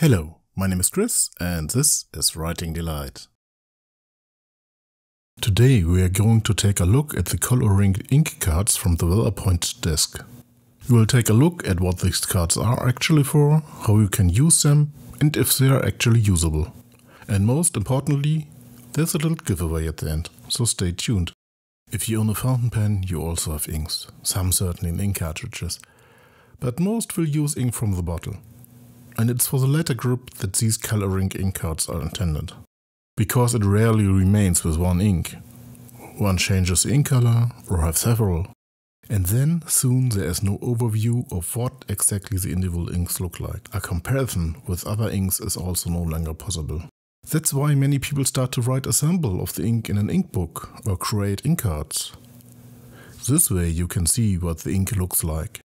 Hello, my name is Chris and this is Writing Delight. Today we are going to take a look at the Col-o-ring ink cards from the well-appointed desk. We will take a look at what these cards are actually for, how you can use them and if they are actually usable. And most importantly, there's a little giveaway at the end, so stay tuned. If you own a fountain pen, you also have inks, some certainly in ink cartridges, but most will use ink from the bottle. And it's for the latter group that these Col-o-ring ink cards are intended. Because it rarely remains with one ink. One changes ink color, or have several, and then soon there is no overview of what exactly the individual inks look like. A comparison with other inks is also no longer possible. That's why many people start to write a sample of the ink in an ink book or create ink cards. This way you can see what the ink looks like.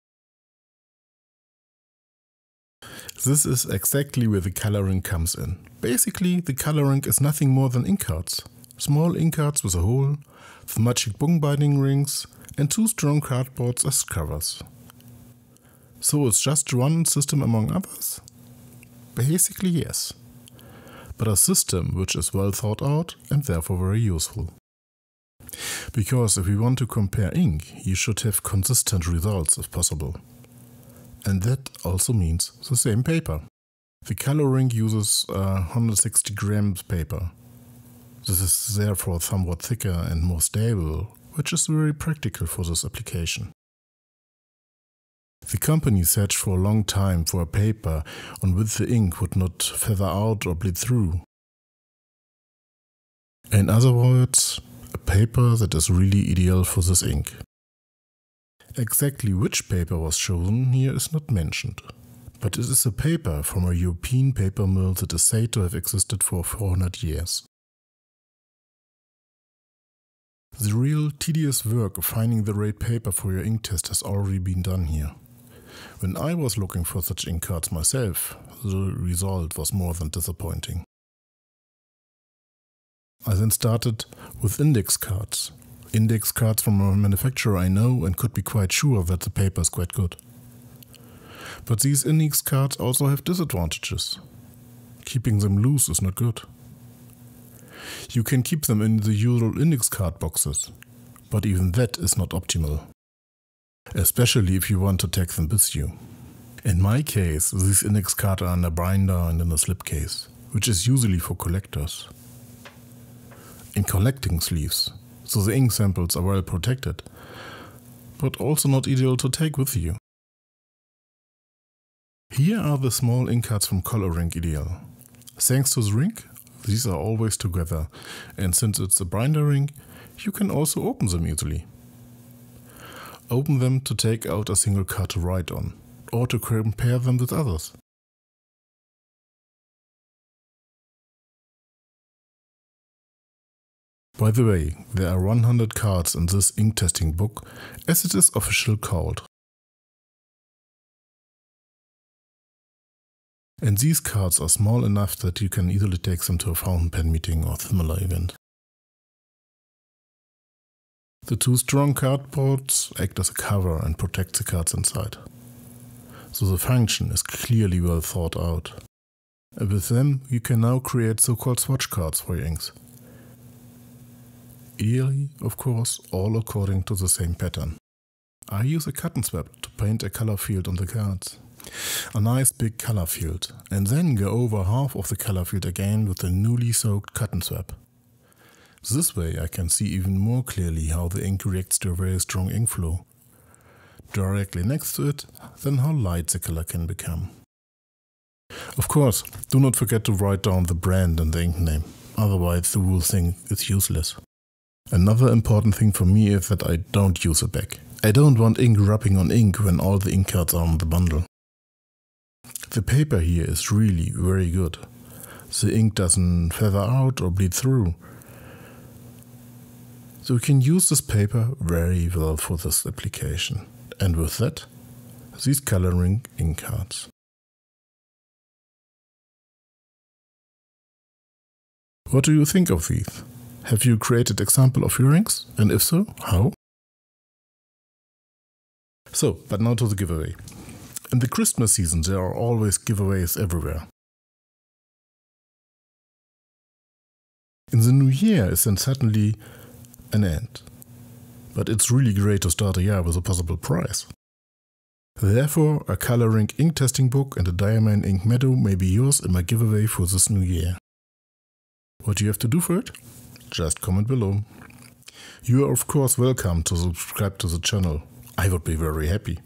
This is exactly where the Col-o-ring comes in. Basically, the Col-o-ring is nothing more than ink cards. Small ink cards with a hole, the magic bung binding rings, and two strong cardboards as covers. So it's just one system among others? Basically, yes but a system which is well thought out and therefore very useful. Because if we want to compare ink, you should have consistent results if possible. And that also means the same paper. The Col-o-ring uses uh, 160 grams paper. This is therefore somewhat thicker and more stable, which is very practical for this application. The company searched for a long time for a paper on which the ink would not feather out or bleed through. In other words, a paper that is really ideal for this ink. Exactly which paper was chosen here is not mentioned, but it is a paper from a European paper mill that is said to have existed for 400 years. The real tedious work of finding the right paper for your ink test has already been done here. When I was looking for such ink cards myself, the result was more than disappointing. I then started with index cards. Index cards from a manufacturer I know and could be quite sure that the paper is quite good. But these index cards also have disadvantages. Keeping them loose is not good. You can keep them in the usual index card boxes, but even that is not optimal especially if you want to take them with you. In my case, these index cards are in a binder and in a slipcase, which is usually for collectors. In collecting sleeves, so the ink samples are well protected, but also not ideal to take with you. Here are the small ink cards from Col-o-ring Ideal. Thanks to the ring, these are always together, and since it's a binder ring, you can also open them easily. Open them to take out a single card to write on, or to compare them with others. By the way, there are 100 cards in this ink testing book, as it is officially called. And these cards are small enough that you can easily take them to a fountain pen meeting or similar event. The two strong cardboards act as a cover and protect the cards inside. So the function is clearly well thought out. And with them you can now create so-called swatch cards for your inks. Ideally, of course, all according to the same pattern. I use a cotton swab to paint a color field on the cards. A nice big color field, and then go over half of the color field again with a newly soaked cotton swab. This way I can see even more clearly how the ink reacts to a very strong ink flow. Directly next to it, then how light the color can become. Of course, do not forget to write down the brand and the ink name, otherwise the whole thing is useless. Another important thing for me is that I don't use a bag. I don't want ink rubbing on ink when all the ink cards are on the bundle. The paper here is really very good. The ink doesn't feather out or bleed through, so we can use this paper very well for this application. And with that, these Col-o-ring ink cards. What do you think of these? Have you created example of your rings? And if so, how? So, but now to the giveaway. In the Christmas season, there are always giveaways everywhere. In the new year is then suddenly an end. But it's really great to start a year with a possible prize. Therefore, a Col-o-ring ink testing book and a Diamine ink meadow may be yours in my giveaway for this new year. What do you have to do for it? Just comment below. You are of course welcome to subscribe to the channel. I would be very happy.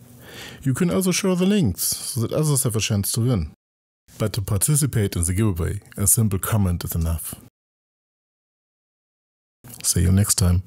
You can also share the links so that others have a chance to win. But to participate in the giveaway, a simple comment is enough. See you next time.